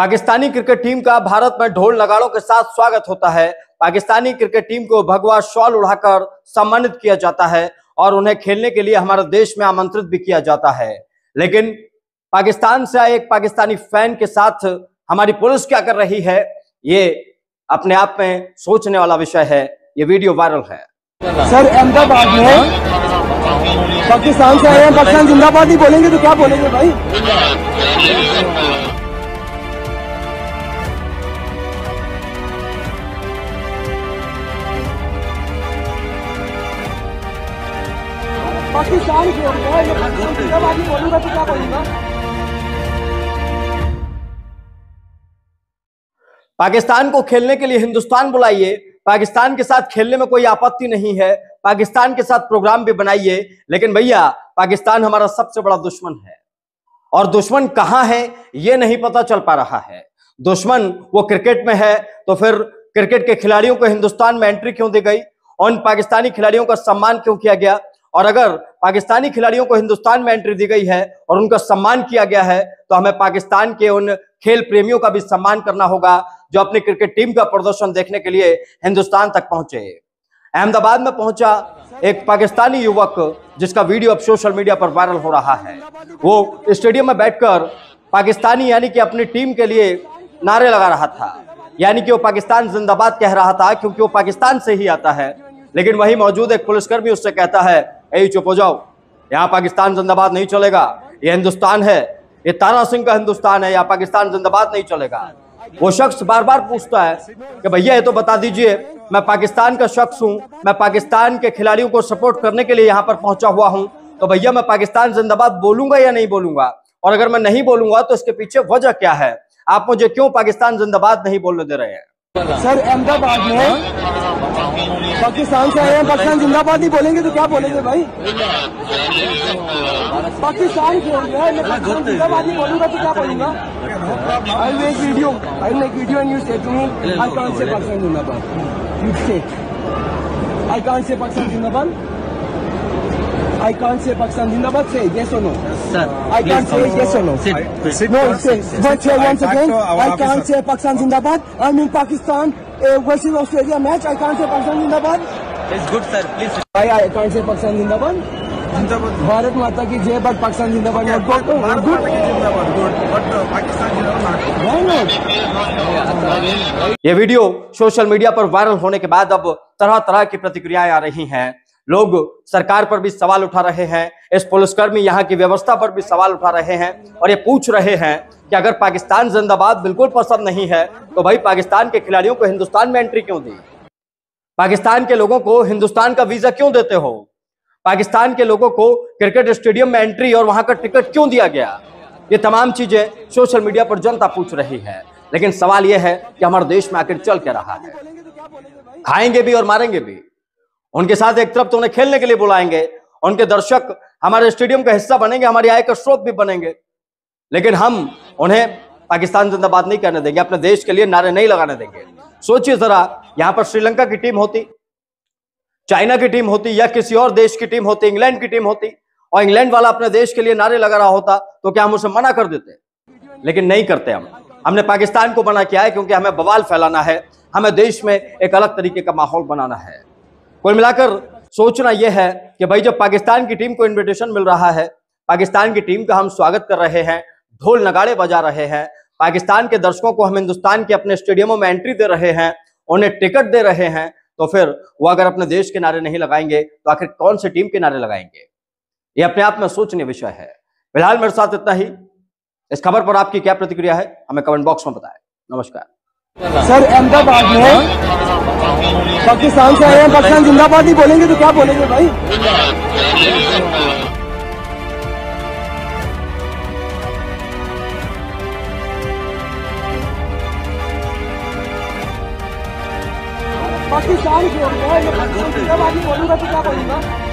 Pakistani cricket team का भारत में ढोल नगाड़ों के साथ स्वागत होता है। पाकिस्तानी क्रिकेट टीम को भगवा शॉल उड़ाकर सम्मानित किया जाता है और उन्हें खेलने के लिए हमारे देश में आमंत्रित भी किया जाता है। लेकिन पाकिस्तान से एक पाकिस्तानी फ़ैन के साथ हमारी पुलिस क्या कर रही है, ये अपने आप में सोचने वाला विषय है। ये वीडियो वायरल है। सर, अहमदाबाद में पाकिस्तान से आए हैं, पाकिस्तान जिंदाबाद ही बोलेंगे तो क्या बोलेंगे भाई? पाकिस्तान की ओर से। है, ही बोलूँगा तो क्या बोलूँगा? पाकिस्तान को खेलने के लिए हिंदुस्तान बुलाइए। पाकिस्तान के साथ खेलने में कोई आपत्ति नहीं है। पाकिस्तान के साथ प्रोग्राम भी बनाइए। लेकिन भैया पाकिस्तान हमारा सबसे बड़ा दुश्मन है। और दुश्मन कहाँ है ये नहीं पता चल पा रहा है। दुश्मन वो क्रिकेट में है तो फिर क्रिकेट के खिलाड़ियों को हिंदुस्तान में एंट्री क्यों दी गई? उन पाकिस्तानी खिलाड़ियों का सम्मान क्यों किया गया? और अगर पाकिस्तानी खिलाड़ियों को हिंदुस्तान में एंट्री दी गई है और उनका सम्मान किया गया है तो हमें पाकिस्तान के उन खेल प्रेमियों का भी सम्मान करना होगा, जो अपनी क्रिकेट टीम का प्रदर्शन देखने के लिए हिंदुस्तान तक पहुँचे। अहमदाबाद में पहुँचा एक पाकिस्तानी युवक, जिसका वीडियो अब सोशल मीडिया पर वायरल हो रहा है। वो स्टेडियम में बैठकर पाकिस्तानी यानी कि अपनी टीम के लिए नारे लगा रहा था। यानी कि वो पाकिस्तान जिंदाबाद कह रहा था, क्योंकि वो पाकिस्तान से ही आता है। लेकिन वही मौजूद एक पुलिसकर्मी उससे कहता है ए, चुप हो जाओ। यहाँ पाकिस्तान जिंदाबाद नहीं चलेगा। ये हिंदुस्तान है। ये तारा सिंह का हिंदुस्तान है। यहाँ पाकिस्तान जिंदाबाद नहीं चलेगा। वो शख्स बार बार पूछता है कि भैया, ये तो बता दीजिए, मैं पाकिस्तान का शख्स हूँ। मैं पाकिस्तान के खिलाड़ियों को सपोर्ट करने के लिए यहाँ पर पहुँचा हुआ हूँ। तो भैया, मैं पाकिस्तान जिंदाबाद बोलूँगा या नहीं बोलूँगा? और अगर मैं नहीं बोलूँगा तो इसके पीछे वजह क्या है? आप मुझे क्यों पाकिस्तान जिंदाबाद नहीं बोलने दे रहे हैं? सर, अहमदाबाद में पाकिस्तान से आए हैं। पाकिस्तान जिंदाबाद नहीं बोलेंगे तो क्या बोलेंगे भाई? पाकिस्तान से जिंदाबाद नहीं बोलूँगा तो क्या बोलूँगा? I make video I make video and you say I can't से पाकिस्तान जिंदाबाद. You say I can't say Pakistan जिंदाबाद. I can't say Pakistan Zindabad. Say yes or no. Sir, I can't say yes or no. Sit. No, say, but say once again, I can't say Pakistan Zindabad. I'm in Pakistan uh, versus Australia match. I can't say Pakistan Zindabad. It's good, sir. Please. Why I can't say Pakistan Zindabad? Zindabad. Bharat माता की जय but Pakistan जिंदाबाद not good good Zindabad, good. But uh, Pakistan Zindabad not good. Why not ये video social media पर viral होने के बाद अब तरह तरह की प्रतिक्रियाएँ आ रही हैं लोग सरकार पर भी सवाल उठा रहे हैं, इस पुलिसकर्मी यहाँ की व्यवस्था पर भी सवाल उठा रहे हैं और ये पूछ रहे हैं कि अगर पाकिस्तान जिंदाबाद बिल्कुल पसंद नहीं है तो भाई पाकिस्तान के खिलाड़ियों को हिंदुस्तान में एंट्री क्यों दी? पाकिस्तान के लोगों को हिंदुस्तान का वीज़ा क्यों देते हो? पाकिस्तान के लोगों को क्रिकेट स्टेडियम में एंट्री और वहाँ का टिकट क्यों दिया गया? ये तमाम चीज़ें सोशल मीडिया पर जनता पूछ रही है, लेकिन सवाल यह है कि हमारे देश में आखिर चल क्या रहा है? खाएँगे भी और मारेंगे भी। उनके साथ एक तरफ़ तो उन्हें खेलने के लिए बुलाएँगे। उनके दर्शक हमारे स्टेडियम का हिस्सा बनेंगे, हमारी आय का स्रोत भी बनेंगे। लेकिन हम उन्हें पाकिस्तान जिंदाबाद नहीं करने देंगे, अपने देश के लिए नारे नहीं लगाने देंगे। सोचिए जरा, यहाँ पर श्रीलंका की टीम होती, चाइना की टीम होती, या किसी और देश की टीम होती, इंग्लैंड की टीम होती, और इंग्लैंड वाला अपने देश के लिए नारे लगा रहा होता तो क्या हम उसे मना कर देते? लेकिन नहीं करते हम। हमने पाकिस्तान को मना किया है क्योंकि हमें बवाल फैलाना है, हमें देश में एक अलग तरीके का माहौल बनाना है। कुल मिलाकर सोचना यह है कि भाई जब पाकिस्तान की टीम को इनविटेशन मिल रहा है, पाकिस्तान की टीम का हम स्वागत कर रहे हैं, ढोल नगाड़े बजा रहे हैं, पाकिस्तान के दर्शकों को हम हिंदुस्तान के अपने स्टेडियमों में एंट्री दे रहे हैं, उन्हें टिकट दे रहे हैं तो फिर वो अगर अपने देश के नारे नहीं लगाएँगे तो आखिर कौन सी टीम के नारे लगाएँगे? ये अपने आप में सोचने विषय है। फ़िलहाल मेरे साथ इतना ही। इस खबर पर आपकी क्या प्रतिक्रिया है, हमें कमेंट बॉक्स में बताएँ। नमस्कार। सर, अहमदाबाद में पाकिस्तान से आए हैं, पाकिस्तान जिंदाबाद ही बोलेंगे तो क्या बोलेंगे भाई? पाकिस्तान मैं पाकिस्तान जिंदाबाद ही बोलूँगा तो क्या बोलूँगा?